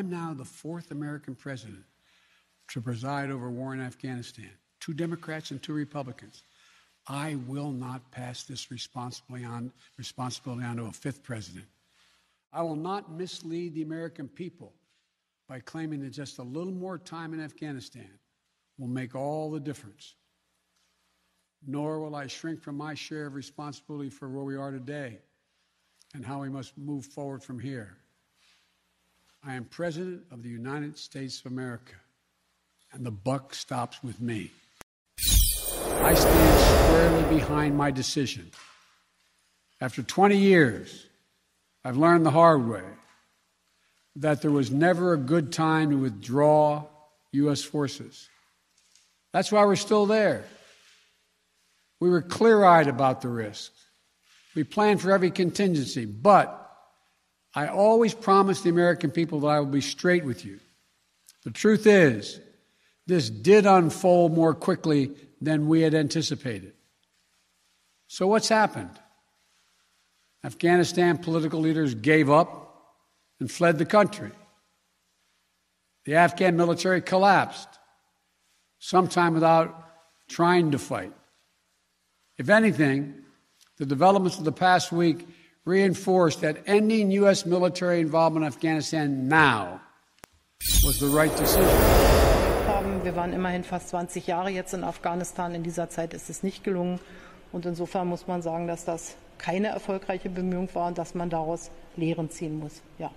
I'm now the fourth American president to preside over war in Afghanistan, two Democrats and two Republicans. I will not pass this responsibility on, responsibility on to a fifth president. I will not mislead the American people by claiming that just a little more time in Afghanistan will make all the difference. Nor will I shrink from my share of responsibility for where we are today and how we must move forward from here. I am President of the United States of America, and the buck stops with me. I stand squarely behind my decision. After 20 years, I've learned the hard way that there was never a good time to withdraw U.S. forces. That's why we're still there. We were clear eyed about the risks. We planned for every contingency, but I always promised the American people that I will be straight with you. The truth is, this did unfold more quickly than we had anticipated. So, what's happened? Afghanistan political leaders gave up and fled the country. The Afghan military collapsed, sometime without trying to fight. If anything, the developments of the past week reinforced that ending U.S. military involvement in Afghanistan now was the right decision. Wir waren immerhin fast 20 Jahre jetzt in Afghanistan. In dieser Zeit ist es nicht gelungen. Und insofern muss man sagen, dass das keine erfolgreiche Bemühung war und dass man daraus Lehren ziehen muss. Ja.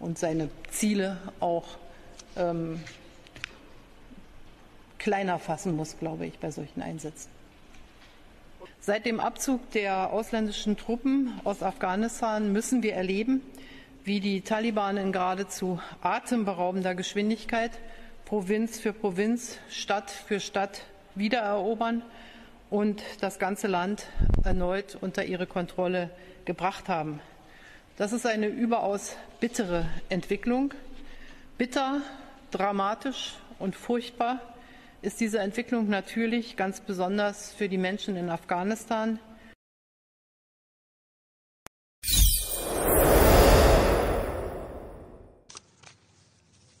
Und seine Ziele auch ähm, kleiner fassen muss, glaube ich, bei solchen Einsätzen. Seit dem Abzug der ausländischen Truppen aus Afghanistan müssen wir erleben, wie die Taliban in geradezu atemberaubender Geschwindigkeit Provinz für Provinz, Stadt für Stadt wiedererobern und das ganze Land erneut unter ihre Kontrolle gebracht haben. Das ist eine überaus bittere Entwicklung. Bitter, dramatisch und furchtbar ist diese Entwicklung natürlich ganz besonders für die Menschen in Afghanistan.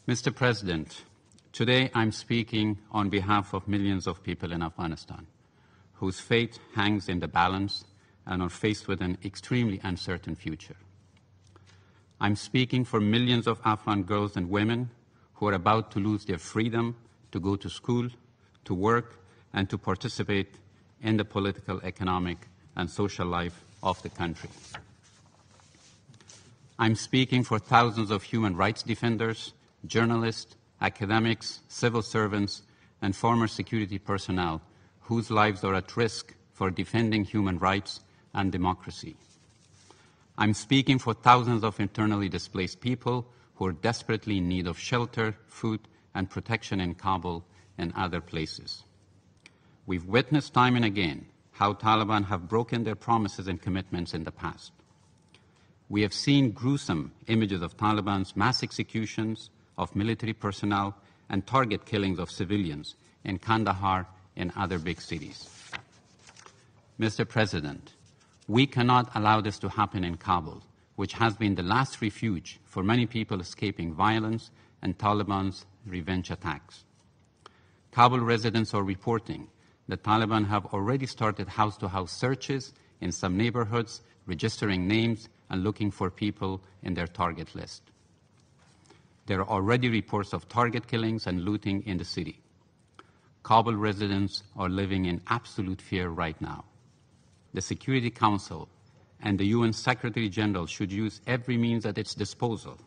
Mr. President, today I'm speaking on behalf of millions of people in Afghanistan. whose fate hangs in the balance and are faced with an extremely uncertain future. I'm speaking for millions of Afghan girls and women who are about to lose their freedom to go to school, to work, and to participate in the political, economic, and social life of the country. I'm speaking for thousands of human rights defenders, journalists, academics, civil servants, and former security personnel whose lives are at risk for defending human rights and democracy. I'm speaking for thousands of internally displaced people who are desperately in need of shelter, food, and protection in Kabul and other places. We've witnessed time and again how Taliban have broken their promises and commitments in the past. We have seen gruesome images of Taliban's mass executions of military personnel and target killings of civilians in Kandahar and other big cities. Mr. President, we cannot allow this to happen in Kabul, which has been the last refuge for many people escaping violence and Taliban's revenge attacks. Kabul residents are reporting that Taliban have already started house to house searches in some neighborhoods, registering names and looking for people in their target list. There are already reports of target killings and looting in the city. Kabul residents are living in absolute fear right now. The Security Council and the UN Secretary General should use every means at its disposal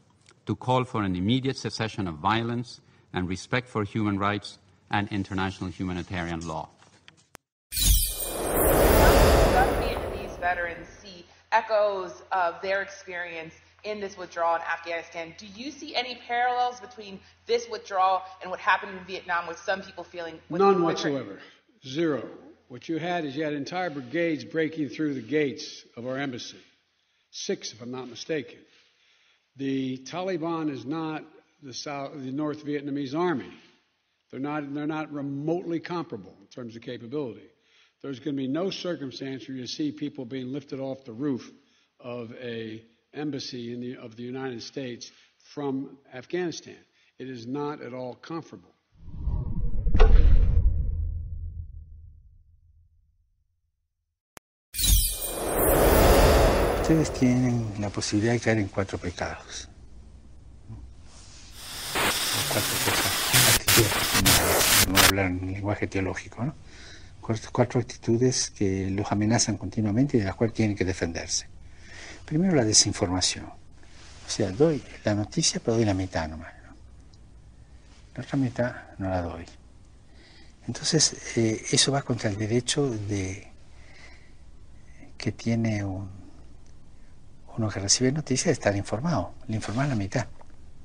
to call for an immediate cessation of violence and respect for human rights and international humanitarian law. Some Vietnamese veterans see echoes of their experience in this withdrawal in Afghanistan. Do you see any parallels between this withdrawal and what happened in Vietnam with some people feeling None whatsoever. Zero. What you had is you had entire brigades breaking through the gates of our embassy. Six, if I'm not mistaken. The Taliban is not the South, the North Vietnamese army. They're not, they're not remotely comparable in terms of capability. There's going to be no circumstance where you see people being lifted off the roof of a embassy the, of the United States from Afghanistan. It is not at all comfortable. Ustedes tienen la posibilidad de caer en cuatro pecados. No hablar en lenguaje teológico, ¿no? Cuatro, actitudes que los amenazan continuamente y de las cuales tienen que defenderse. Primero la desinformación. O sea, doy la noticia, pero doy la mitad nomás. ¿no? La otra mitad no la doy. Entonces, eh, eso va contra el derecho de que tiene un, uno que recibe noticias de estar informado. Le informas la mitad,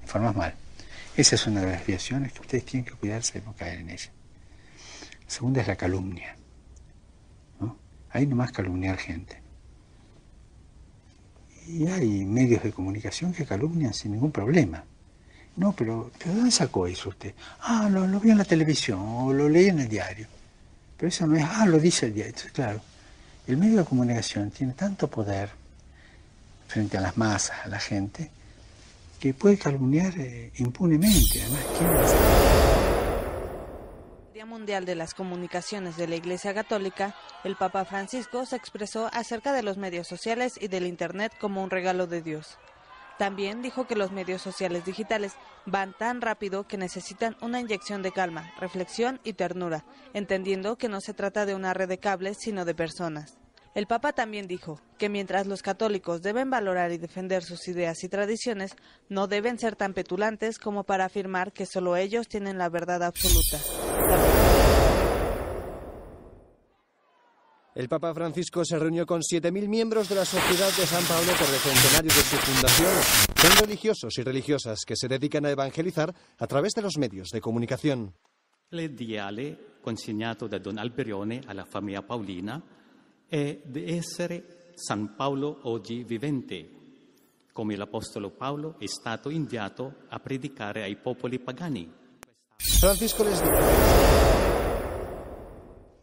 informas mal. Esa es una de las desviaciones que ustedes tienen que cuidarse de no caer en ella. La segunda es la calumnia. ¿no? Hay nomás calumniar gente. Y hay medios de comunicación que calumnian sin ningún problema. No, pero, ¿pero ¿dónde sacó eso usted? Ah, lo, lo vi en la televisión o lo leí en el diario. Pero eso no es, ah, lo dice el diario. Entonces, claro, el medio de comunicación tiene tanto poder frente a las masas, a la gente, que puede calumniar eh, impunemente. Además, ¿quién va a saber? Día Mundial de las Comunicaciones de la Iglesia Católica, el Papa Francisco se expresó acerca de los medios sociales y del Internet como un regalo de Dios. También dijo que los medios sociales digitales van tan rápido que necesitan una inyección de calma, reflexión y ternura, entendiendo que no se trata de una red de cables, sino de personas. El Papa también dijo que mientras los católicos deben valorar y defender sus ideas y tradiciones, no deben ser tan petulantes como para afirmar que solo ellos tienen la verdad absoluta. El Papa Francisco se reunió con 7.000 miembros de la Sociedad de San Pablo por el centenario de su fundación. Son religiosos y religiosas que se dedican a evangelizar a través de los medios de comunicación. L'ideale consegnato da Don Alberione alla famiglia Paolina è di essere San Paolo oggi vivente, come l'Apostolo Paolo è stato inviato a predicare ai popoli pagani. Francisco les dijo,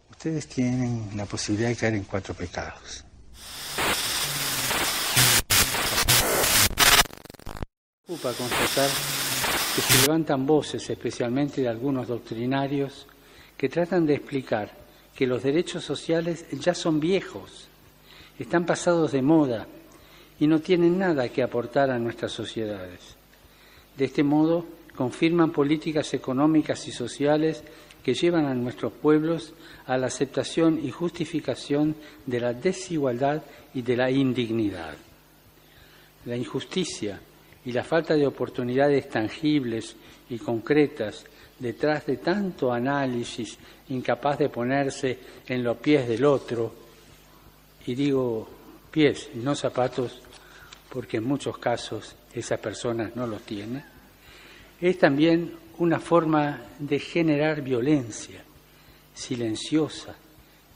Ustedes tienen la posibilidad de caer en cuatro pecados. preocupa constatar que se levantan voces, especialmente de algunos doctrinarios, que tratan de explicar que los derechos sociales ya son viejos, están pasados de moda y no tienen nada que aportar a nuestras sociedades. De este modo, confirman políticas económicas y sociales que llevan a nuestros pueblos a la aceptación y justificación de la desigualdad y de la indignidad. La injusticia y la falta de oportunidades tangibles y concretas detrás de tanto análisis incapaz de ponerse en los pies del otro, y digo pies no zapatos, porque en muchos casos esas personas no los tienen, es también una forma de generar violencia, silenciosa,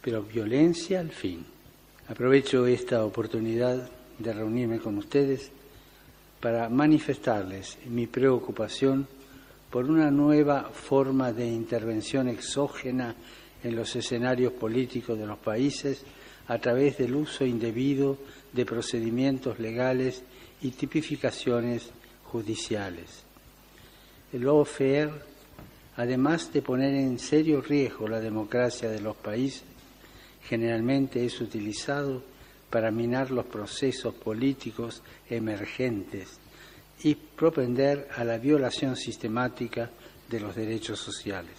pero violencia al fin. Aprovecho esta oportunidad de reunirme con ustedes para manifestarles mi preocupación por una nueva forma de intervención exógena en los escenarios políticos de los países a través del uso indebido de procedimientos legales y tipificaciones judiciales. El lawfare, además de poner en serio riesgo la democracia de los países, generalmente es utilizado para minar los procesos políticos emergentes y propender a la violación sistemática de los derechos sociales.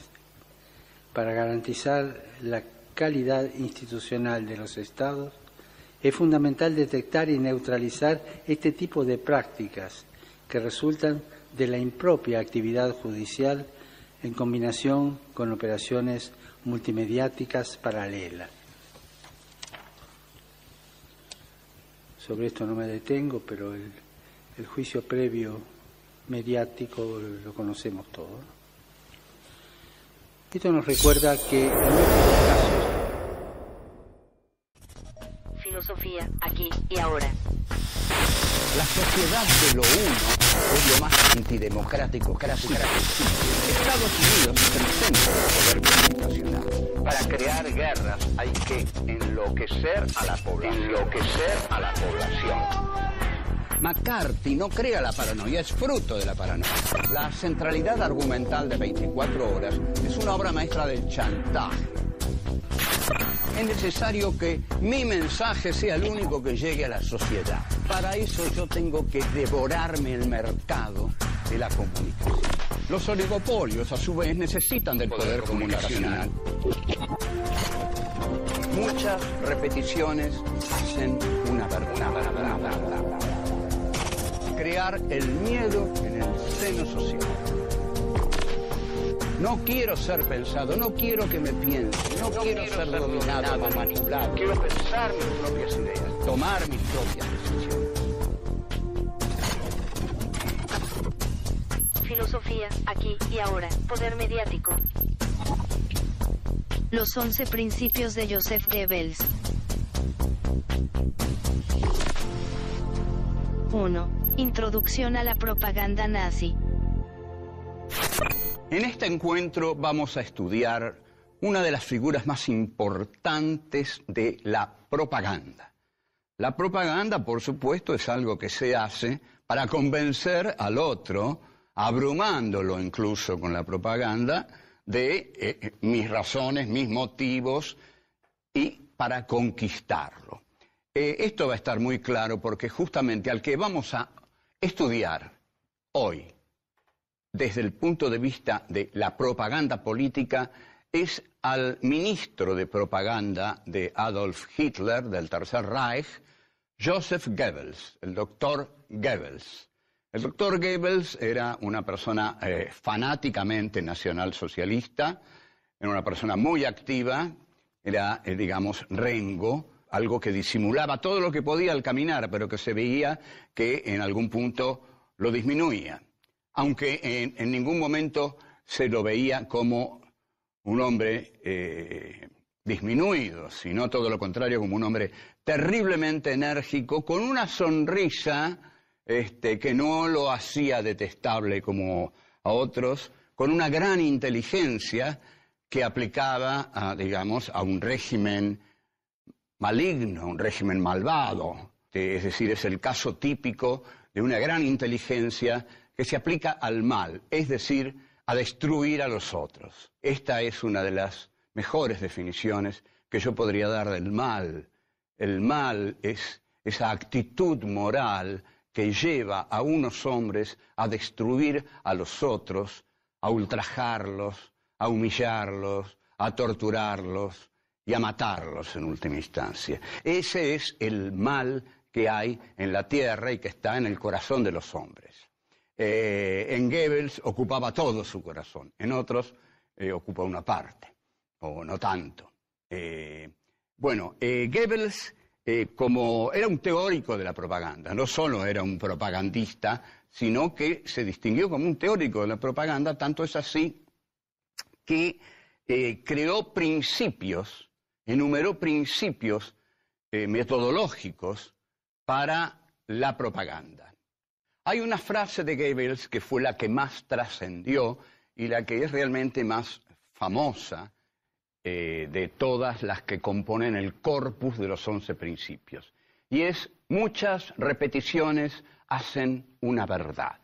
Para garantizar la calidad institucional de los Estados, es fundamental detectar y neutralizar este tipo de prácticas que resultan de la impropia actividad judicial en combinación con operaciones multimediáticas paralelas. Sobre esto no me detengo, pero el, el juicio previo mediático lo conocemos todos. Esto nos recuerda que en muchos casos Filosofía, aquí y ahora. La sociedad de lo uno es lo más antidemocrático que. Estados Unidos es el centro del poder computacional. Para crear guerras hay que enloquecer a la población. Enloquecer a la población. McCarthy no crea la paranoia, es fruto de la paranoia. La centralidad argumental de 24 horas es una obra maestra del chantaje. Es necesario que mi mensaje sea el único que llegue a la sociedad. Para eso yo tengo que devorarme el mercado de la comunicación. Los oligopolios, a su vez, necesitan del poder, comunicacional. Muchas repeticiones hacen una verdad. Crear el miedo en el seno social. No quiero ser pensado, no quiero que me piense, no, quiero, ser dominado, manipulado. Quiero pensar mis propias ideas, tomar mis propias decisiones. Filosofía, aquí y ahora, poder mediático. Los 11 principios de Joseph Goebbels. 1. Introducción a la propaganda nazi. En este encuentro vamos a estudiar una de las figuras más importantes de la propaganda. La propaganda, por supuesto, es algo que se hace para convencer al otro, abrumándolo incluso con la propaganda, de eh, mis razones, mis motivos y para conquistarlo. Eh, esto va a estar muy claro porque justamente al que vamos a estudiar hoy desde el punto de vista de la propaganda política es al ministro de propaganda de Adolf Hitler, del Tercer Reich, Joseph Goebbels, el doctor Goebbels. El doctor Goebbels era una persona eh, fanáticamente nacionalsocialista, era una persona muy activa, era, eh, digamos, rengo, algo que disimulaba todo lo que podía al caminar, pero que se veía que en algún punto lo disminuía. Aunque en, ningún momento se lo veía como un hombre eh, disminuido, sino todo lo contrario, como un hombre terriblemente enérgico, con una sonrisa este, que no lo hacía detestable como a otros, con una gran inteligencia que aplicaba, digamos, a un régimen maligno, un régimen malvado. Es decir, es el caso típico de una gran inteligencia que se aplica al mal, es decir, a destruir a los otros. Esta es una de las mejores definiciones que yo podría dar del mal. El mal es esa actitud moral que lleva a unos hombres a destruir a los otros, a ultrajarlos, a humillarlos, a torturarlos y a matarlos en última instancia. Ese es el mal que hay en la tierra y que está en el corazón de los hombres. Eh, en Goebbels ocupaba todo su corazón, en otros eh, ocupa una parte, o no tanto. Eh, bueno, Goebbels, como era un teórico de la propaganda, no solo era un propagandista, sino que se distinguió como un teórico de la propaganda, tanto es así que creó principios, enumeró principios metodológicos para la propaganda. Hay una frase de Goebbels que fue la que más trascendió y la que es realmente más famosa eh, de todas las que componen el corpus de los once principios. Y es muchas repeticiones hacen una verdad.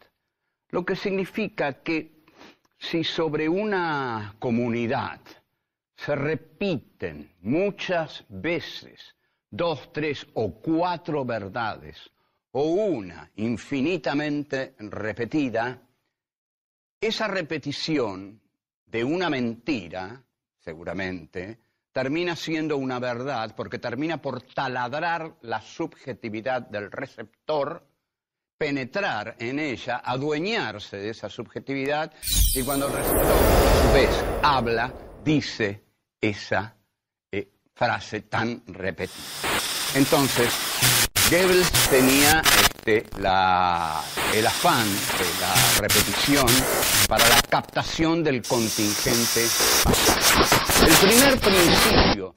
Lo que significa que si sobre una comunidad se repiten muchas veces dos, tres o cuatro verdades, o una infinitamente repetida, esa repetición de una mentira, seguramente, termina siendo una verdad porque termina por taladrar la subjetividad del receptor, penetrar en ella, adueñarse de esa subjetividad y cuando el receptor a su vez habla, dice esa eh, frase tan repetida. Entonces, Goebbels tenía este, el afán de la repetición para la captación del contingente. El primer principio